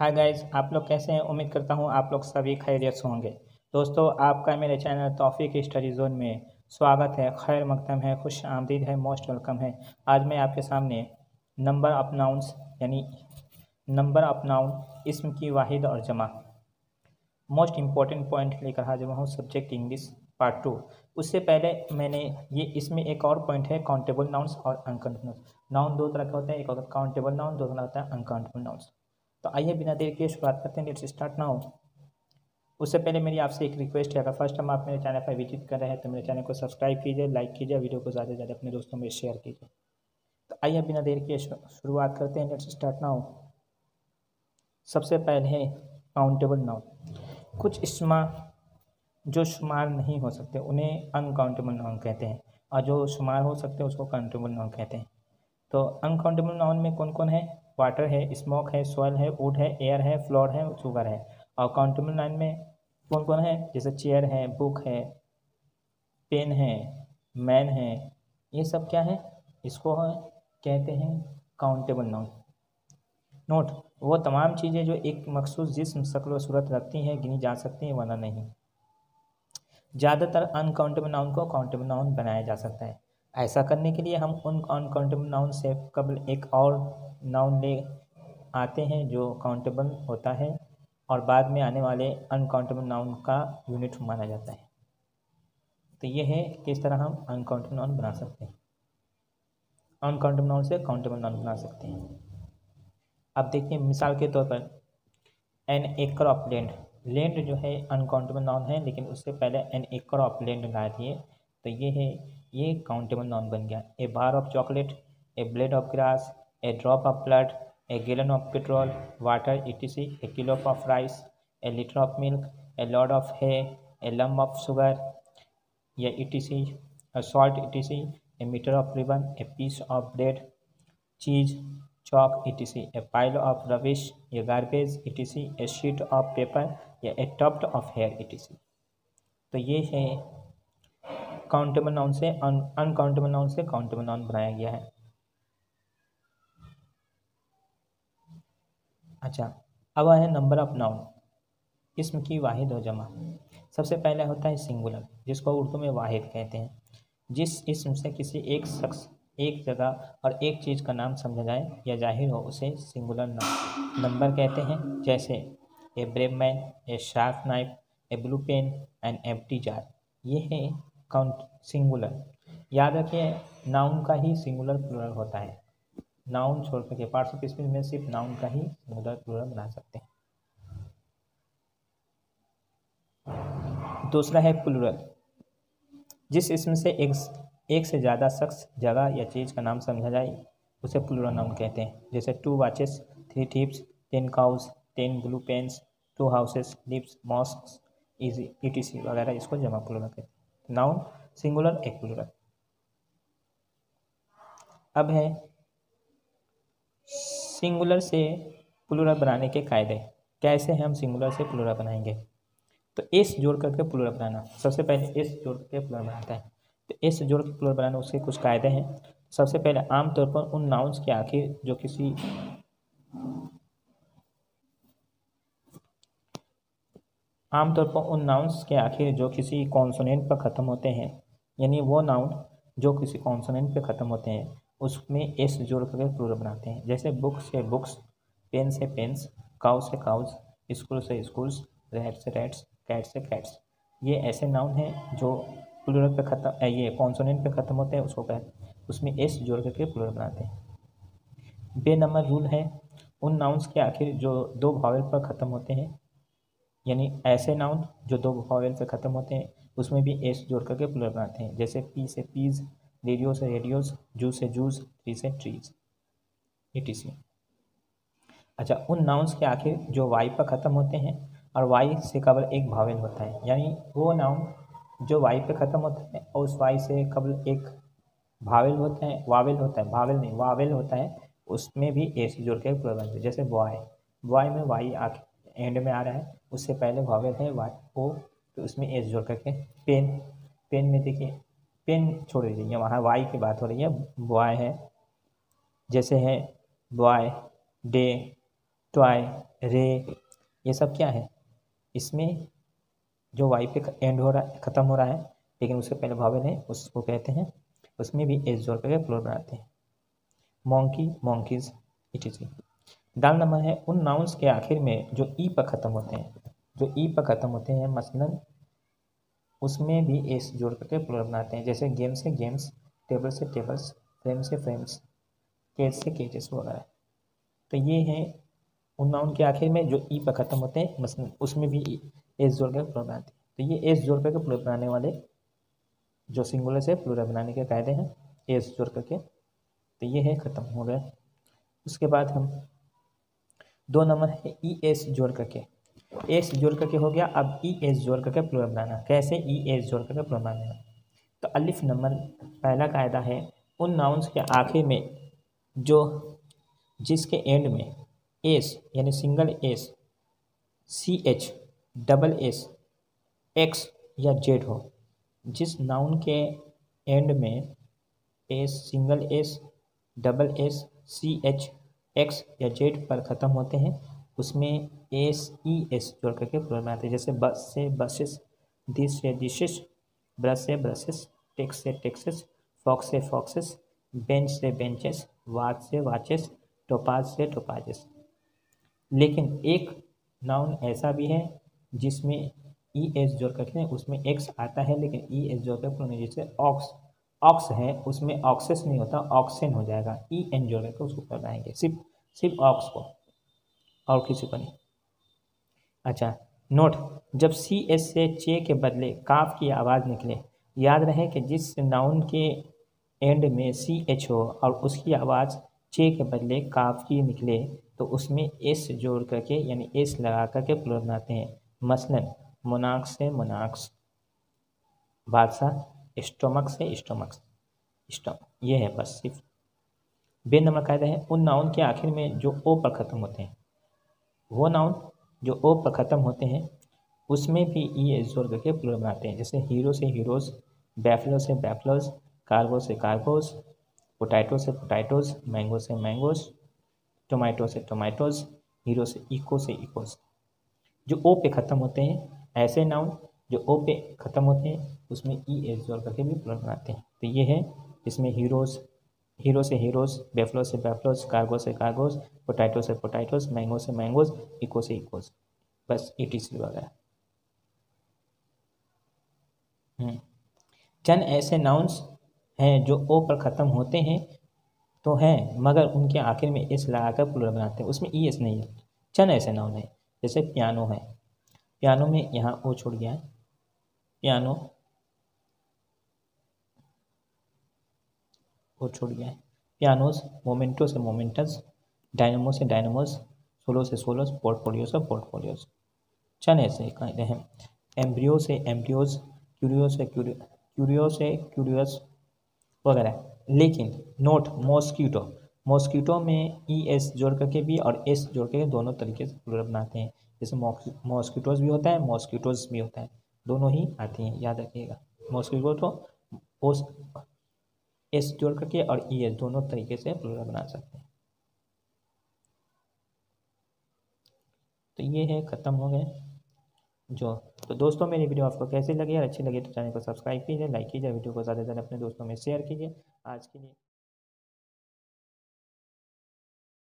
हाय guys आप लोग कैसे हैं? उम्मीद करता हूँ आप लोग सभी खैरियत होंगे। दोस्तों, आपका मेरे चैनल तौफीक स्टडी जोन में स्वागत है। खैर मकदम है, खुश आमदीद है, मोस्ट वेलकम है। आज मैं आपके सामने नंबर ऑफ़ नाउंस यानी नंबर ऑफ़ नाउन, इसम की वाहिद और जमा। मोस्ट इंपॉर्टेंट पॉइंट लेकर हाजिर हूँ, सब्जेक्ट इंग्लिश पार्ट टू। उससे पहले मैंने ये इसमें एक और पॉइंट है काउंटेबल नाउंस और अनकाउंटेबल नाउन दो तरह के होते हैं, एक होता है काउंटेबल नाउन दो तरह होता है अनकाउंटेबल नाउंस तो आइए बिना देर के शुरुआत करते हैं लेट्स स्टार्ट नाउ उससे पहले मेरी आपसे एक रिक्वेस्ट है, अगर फ़र्स्ट टाइम आप मेरे चैनल पर विज़िट कर रहे हैं तो मेरे चैनल को सब्सक्राइब कीजिए लाइक कीजिए वीडियो को ज़्यादा से ज़्यादा अपने दोस्तों में शेयर कीजिए. तो आइए बिना देर के शुरुआत करते हैं लेट्स स्टार्ट नाउ सबसे पहले है काउंटेबल नाउन कुछ इसमा जो शुमार नहीं हो सकते, उन्हें अनकाउंटेबल नाउन कहते हैं. और जो शुमार हो सकते हैं, उसको काउंटेबल नाउन कहते हैं. तो अनकाउंटेबल नाउन में कौन कौन है? वाटर है स्मोक है सॉइल है वुड है एयर है फ्लोर है शुगर है। और काउंटेबल नाइन में कौन कौन है? जैसे चेयर है बुक है पेन है मैन है, ये सब क्या है? इसको है कहते हैं काउंटेबल नाउन नोट वो तमाम चीज़ें जो एक मखसूस जिसम, शक्ल व सूरत रखती हैं, गिनी जा सकती हैं, वरना नहीं। ज़्यादातर अनकाउंटेबल नाउन को काउंटेबल नाउन बनाया जा सकता है। ऐसा करने के लिए हम उन अनकाउंटेबल नाउन से कबल एक और नाउन ले आते हैं जो काउंटेबल होता है और बाद में आने वाले अनकाउंटेबल नाउन का यूनिट माना जाता है। तो ये है किस तरह हम अनकाउंटेबल नाउन बना सकते हैं। अनकाउंटेबल नाउन से काउंटेबल नाउन बना सकते हैं। अब देखिए मिसाल के तौर पर an acre of land land जो है अनकाउंटेबल नाउन है, लेकिन उससे पहले एन एकर ऑफ़ लैंड लगा दिए। तो ये है ये काउंटेबल नॉन बन गया। A bar of chocolate a blade of grass a drop of blood a gallon of petrol water etc a kilo of rice a litre of milk a load of hay a lump of sugar या etc a salt etc a metre of ribbon a piece of bread cheese chalk etc a pile of rubbish या garbage etc a sheet of paper या a tuft of hair etc तो ये है countable noun से uncountable noun से countable noun बनाया गया है। अच्छा अब है नंबर ऑफ़ नाउन इसम की वाहिद और जमा। सबसे पहले होता है सिंगुलर जिसको उर्दू में वाहिद कहते हैं। जिस इसम से किसी एक शख्स, एक जगह और एक चीज़ का नाम समझा जाए या ज़ाहिर हो, उसे सिंगुलर नाम नंबर कहते हैं। जैसे a brave man a sharp knife a blue pen and empty jar ये है काउंट सिंगुलर याद रखिए नाउन का ही सिंगुलर प्लूरल होता है। नाउन छोड़ करके पार्ट्स ऑफ़ स्पीच में सिर्फ़ नाउन का ही सिंगुलर प्लूरल बना सकते हैं। दूसरा है प्लूरल जिस इसमें से एक एक से ज़्यादा शख्स, जगह या चीज़ का नाम समझा जाए, उसे प्लूरल नाउन कहते हैं। जैसे two watches three tips ten cows ten blue pens two houses lips mosque easy E वगैरह इसको जमा प्लूरल कहते हैं। नाउन सिंगुलर एक प्लूरल अब है सिंगुलर से प्लूरल बनाने के कायदे। कैसे हम सिंगुलर से प्लूरल बनाएँगे? तो एस जोड़ करके प्लूरल बनाना। सबसे पहले एस जोड़ करके प्लूरल बनाता है। तो एस जोड़ के प्लूरल बनाना उसके कुछ कायदे हैं। सबसे पहले आमतौर पर उन नाउंस के आखिर जो किसी आमतौर पर उन नाउंस के आखिर जो किसी कॉन्सोनेंट पर ख़त्म होते हैं, यानी वो नाउन जो किसी कॉन्सोनेंट पर ख़त्म होते हैं, उसमें एस जोड़ करके प्लूरल बनाते हैं। जैसे बुक से बुक्स पेन से पेन्स काउ से काउज स्कूल से स्कूल्स रैट से रैट्स कैट से कैट्स ये ऐसे नाउन हैं जो प्लूरल पे ख़त्म ये कॉन्सोनेंट पे ख़त्म होते हैं, उसको कहते उसमें एस जोड़ करके प्लूरल बनाते हैं। बे नंबर रूल है, उन नाउन्स के आखिर जो दो भावेल पर ख़त्म होते हैं यानी ऐसे नाउन जो दो भावेल पे ख़त्म होते हैं, उसमें भी एस जोड़ करके प्लूरल बनाते हैं। जैसे पी से पीज़ रेडियो से रेडियोस जू से जूस ट्री से ट्रीज ई अच्छा उन नाउन्स के आखिर जो वाई पर ख़त्म होते हैं और वाई से कबल एक भावेल होता है, यानी वो नाउन जो वाई पे ख़त्म होता है और उस वाई से कबल एक भावेल होता है वावेल होता है भावेल नहीं वावेल होता है, उसमें भी ए से जोड़ के पूरा बनते जैसे बॉय बॉय में वाई आखिर एंड में आ रहा है, उससे पहले भावेल है वाई ओ तो उसमें एस जोड़ करके पेन पेन में देखिए पेन छोड़ दीजिए वहाँ वाई की बात हो रही है बॉय है, जैसे है बॉय डे टॉय रे, ये सब क्या है? इसमें जो वाई पे एंड हो रहा है ख़त्म हो रहा है, लेकिन उससे पहले भावेल है उसको कहते हैं, उसमें भी एस जोड़ करके प्लूरल बनाते हैं। मोंकी मोंकीज इटीसी डाल नंबर है, उन नाउन्स के आखिर में जो ई पर ख़त्म होते हैं, जो ई पर ख़त्म होते हैं, मसलन, उसमें भी एस जोड़ करके प्लूरल बनाते हैं, जैसे गेम से गेम्स, टेबल से टेबल्स, फ्रेम से फ्रेम्स केज से केजेस वगैरह। तो ये है उन नाउन के आखिर में जो ई पर ख़त्म होते हैं, मसलन, उसमें भी एस जोड़ कर प्लूरल बनाते हैं। तो ये एस जोड़ करके प्लूरल बनाने वाले जो सिंगुलर से प्लूरल बनाने के कायदे हैं, एस जोड़ करके तो ये है, ख़त्म हो गया उसके बाद हम दो नंबर है ई एस जोड़ करके। एस जोड़ करके हो गया, अब ई एस जोड़ करके प्लूरल बनाना। कैसे ई एस जोड़ करके प्लूरल बनाना तो अलिफ नंबर पहला कायदा है, उन नाउन्स के आखिर में जो, जिसके एंड में एस यानी single S C H double S X या जेड हो, जिस नाउन के एंड में S single S double S C H X या जेड पर ख़त्म होते हैं, उसमें एस ई एस जोड़ करके प्लूरल बनाते हैं। जैसे बस से बसेस दिस से डिशेस ब्रश से ब्रशेस टेक्स से टेक्सेस फॉक्स से फॉक्सेस बेंच से बेंचेस वाच से वाचेस टोपाज से टोपाजेस लेकिन एक नाउन ऐसा भी है जिसमें ई एस जोड़ करके, उसमें एक्स आता है, लेकिन ई एस जोड़ कर जैसे ऑक्स ऑक्स है, उसमें ऑक्सेस नहीं होता ऑक्सेन हो जाएगा। ई एन जोड़ करके उसको बनाएँगे सिर्फ़ सिर्फ़ ऑक्स को, और किसी को नहीं। अच्छा नोट जब सी एस से चे के बदले काफ की आवाज़ निकले, याद रहे कि जिस नाउन के एंड में सी एच हो और उसकी आवाज़ चे के बदले काफ की निकले तो उसमें एस जोड़ करके, यानी एस लगा करके प्लूरल बनाते हैं। मसलन मोनाक्स से मोनाक्स बादशाह स्टोमक से स्टोमक्स, स्टोम, ये है बस, सिर्फ़। बे नंबर कायदा है, उन नाउन के आखिर में जो ओ पर ख़त्म होते हैं। वो नाउन जो ओ पर ख़त्म होते हैं, उसमें भी ई जोड़ करके प्लूरल बनाते हैं। जैसे हीरो से हीरोज़, बैफलो से बैफलोज, कार्गो से कार्गोज, पोटैटो से पोटैटोज, मैंगो से मैंगोज, टोमेटो से टोमेटोज, हीरो से इको से इकोज। जो ओ पे ख़त्म होते हैं, ऐसे नाउन जो ओ पे ख़त्म होते हैं, उसमें ई एस जोड़ करके भी प्लूरल बनाते हैं। तो ये है, इसमें हीरोज़ हीरो से हीरोज़ बेफ्लो से बेफ्लोज कार्गो से कार्गोज पोटैटो से पोटैटोज मैंगो से मैंगोज इको से इकोज बस ई टी सी वगैरह चंद ऐसे नाउन्स हैं जो ओ पर ख़त्म होते हैं तो हैं, मगर उनके आखिर में एस लगाकर प्लूरल बनाते हैं। उसमें ई एस नहीं है। चंद ऐसे नाउन हैं, जैसे पियानो है। पियानो में यहाँ ओ छूट गया है। पियानो। ओ छूट गया है। पियानोज मोमेंटो से मोमेंटस, डायनमो से डायनमोज सोलो से सोलोस, पोर्टफोलियो से पोर्टफोलियोज चंद ऐसे कहते हैं। एम्ब्रियो से एम्ब्रियोज क्यूरियो से क्यूरियो से क्यूरियस वगैरह। लेकिन नोट मॉस्कीटो मॉस्कीटो में ई, एस जोड़ करके भी और एस जोड़ करके दोनों तरीके से प्लूरल बनाते हैं। जैसे मॉस्कीटोज भी होता है मॉस्कीटोज भी होता है। दोनों ही आती हैं, याद रखिएगा। मॉस्कीटो तो ओस एस जोड़ करके और ई एस दोनों तरीके से प्लूरल बना सकते हैं। तो ये है, ख़त्म हो गए। जो तो दोस्तों, मेरी वीडियो आपको कैसी लगी? और अच्छी लगी तो चैनल को सब्सक्राइब कीजिए, लाइक कीजिए, वीडियो को ज़्यादा से ज़्यादा अपने दोस्तों में शेयर कीजिए। आज के लिए